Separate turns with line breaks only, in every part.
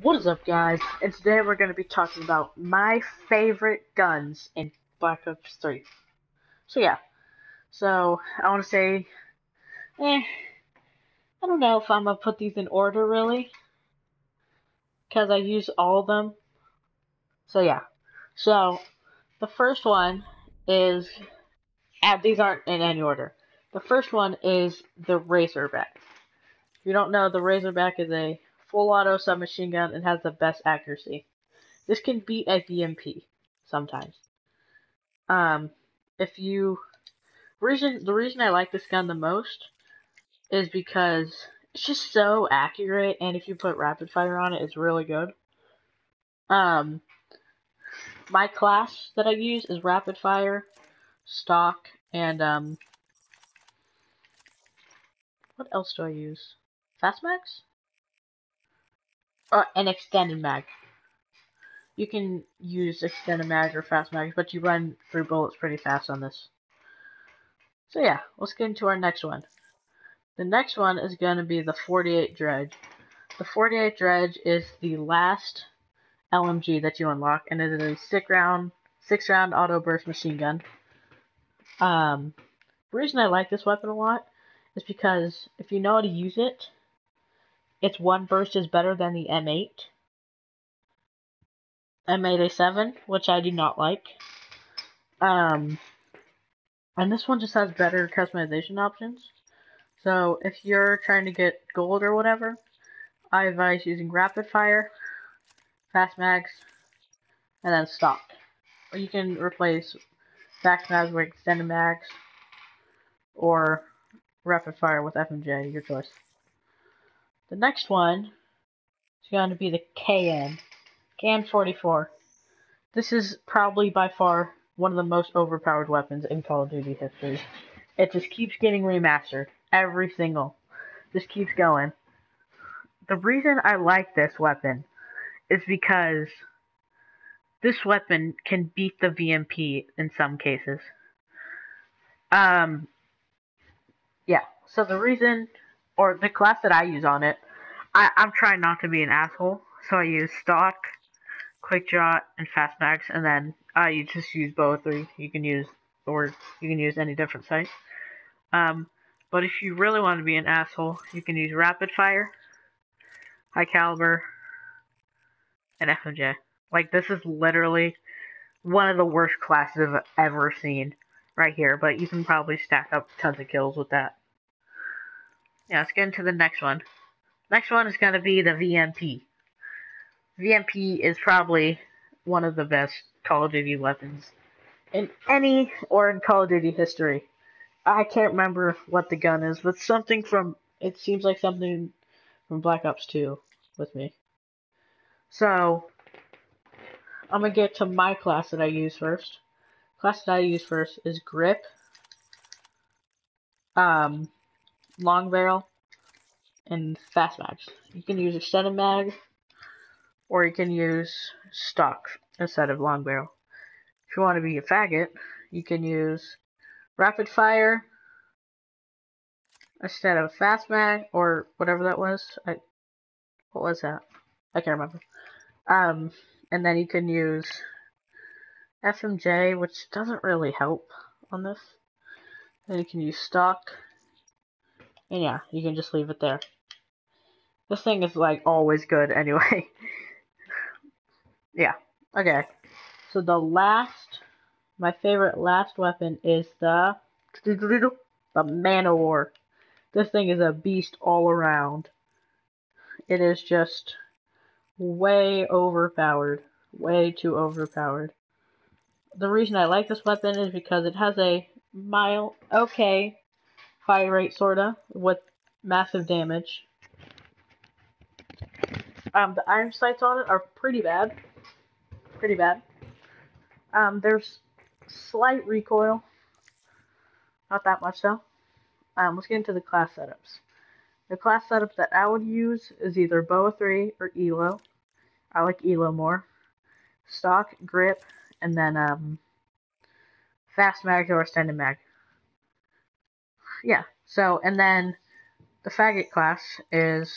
What is up, guys? And today we're going to be talking about my favorite guns in Black Ops 3. So, yeah. So, I want to say, eh, I don't know if I'm going to put these in order, really. Because I use all of them. So, yeah. So, the first one is, and these aren't in any order. The first one is the Razorback. If you don't know, the Razorback is a full auto submachine gun and has the best accuracy. This can beat a VMP sometimes. Um, if you reason the reason I like this gun the most is because it's just so accurate, and if you put rapid fire on it, it's really good. Um, my class that I use is rapid fire, stock, and um, what else do I use? Fast mags? Or an extended mag. You can use extended mag or fast mag, but you run through bullets pretty fast on this. So yeah, let's get into our next one. The next one is going to be the 48 Dredge. The 48 Dredge is the last LMG that you unlock, and it is a six round, six round auto burst machine gun. Um, the reason I like this weapon a lot is because if you know how to use it, its one burst is better than the M8. M8A7, which I do not like. Um, and this one just has better customization options. So if you're trying to get gold or whatever, I advise using rapid fire, fast mags, and then stock. Or you can replace fast mags with extended mags, or rapid fire with FMJ, your choice. The next one is going to be the KN. KN44. This is probably by far one of the most overpowered weapons in Call of Duty history. It just keeps getting remastered. Every single. Just keeps going. The reason I like this weapon is because this weapon can beat the VMP in some cases. Um, yeah. So the reason or the class that I use on it, I, I'm trying not to be an asshole, so I use stock, quick and fast mags, and then I uh, just use both, or you can use, or you can use any different sight. Um, but if you really want to be an asshole, you can use rapid fire, high caliber, and FMJ. Like this is literally one of the worst classes I've ever seen right here, but you can probably stack up tons of kills with that. Yeah, let's get into the next one. Next one is going to be the VMP. VMP is probably one of the best Call of Duty weapons in any or in Call of Duty history. I can't remember what the gun is, but something from it seems like something from Black Ops 2 with me. So I'm gonna get to my class that I use first. Class that I use first is grip. Um, long barrel, and fast mags. You can use a extended mag, or you can use stock instead of long barrel. If you want to be a faggot, you can use rapid fire instead of fast mag, or whatever that was. I, what was that? I can't remember. Um, and then you can use FMJ, which doesn't really help on this. Then you can use stock and yeah, you can just leave it there. This thing is like always good anyway. yeah. Okay. So the last, my favorite last weapon is the the Man o' War. This thing is a beast all around. It is just way overpowered. Way too overpowered. The reason I like this weapon is because it has a mild, okay, fire rate, sorta, with massive damage. Um, the iron sights on it are pretty bad. Pretty bad. Um, there's slight recoil. Not that much though. Um, let's get into the class setups. The class setup that I would use is either BOA 3 or ELO. I like ELO more. Stock, grip, and then um, fast mag or extended mag yeah. So, and then the faggot class is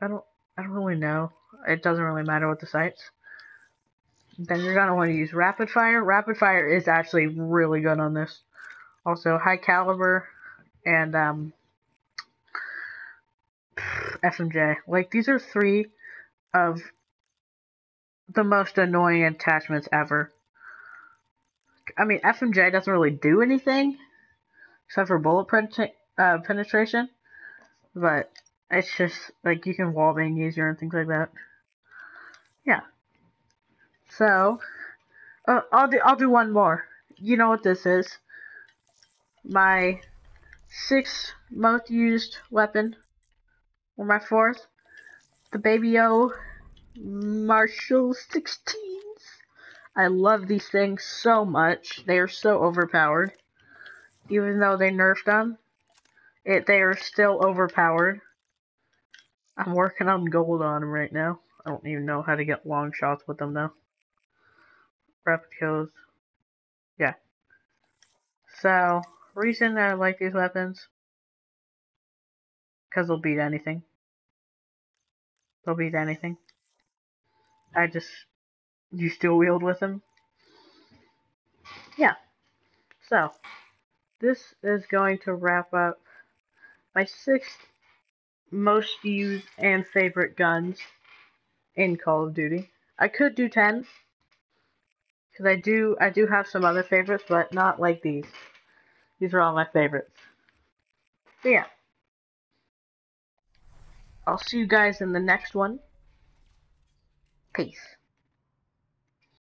I don't I don't really know. It doesn't really matter what the sights. Then you're gonna want to use rapid fire. Rapid fire is actually really good on this. Also, high caliber and um, FMJ. Like these are three of the most annoying attachments ever. I mean, FMJ doesn't really do anything except for bullet uh, penetration, but it's just like you can wallbang easier and things like that. Yeah. So, uh, I'll do I'll do one more. You know what this is? My sixth most used weapon, or my fourth, the Baby O Marshal 16s. I love these things so much. They are so overpowered. Even though they nerfed them, it they are still overpowered. I'm working on gold on them right now. I don't even know how to get long shots with them though. Rapid kills. Yeah. So, reason I like these weapons, because they'll beat anything. They'll beat anything. I just you still wield with them. Yeah. So this is going to wrap up my six most used and favorite guns in Call of Duty. I could do ten because I do I do have some other favorites, but not like these. These are all my favorites. So yeah. I'll see you guys in the next one. Peace.